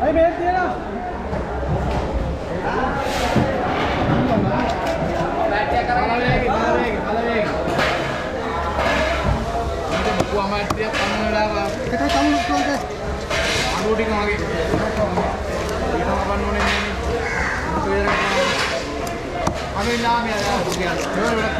ấy bên kia đó kita kamu lupa ke? Aduh, di kamar gitu. Di kamar mana ini? Kau yang mana? Kami nama ya, kau yang.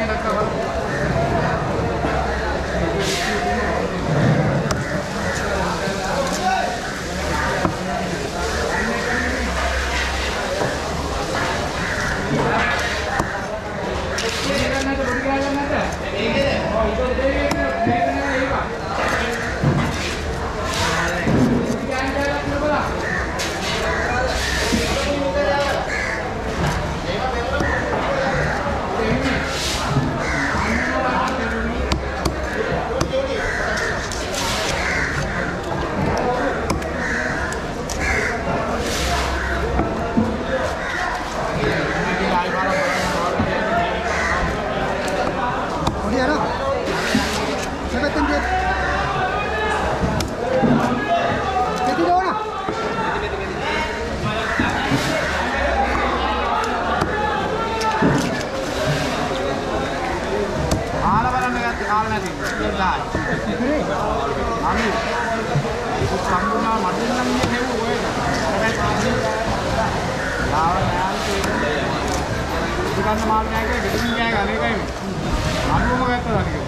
කාලනකින් ඉඳලා මම ඒක සම්පූර්ණ මදින් නම් මේ හෙව්ව ඔය ගාන මාල් නෑගේ ගෙඩින් නෑ ගලේ ගන්නේ අනුමම ගත්තා